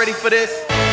ready for this?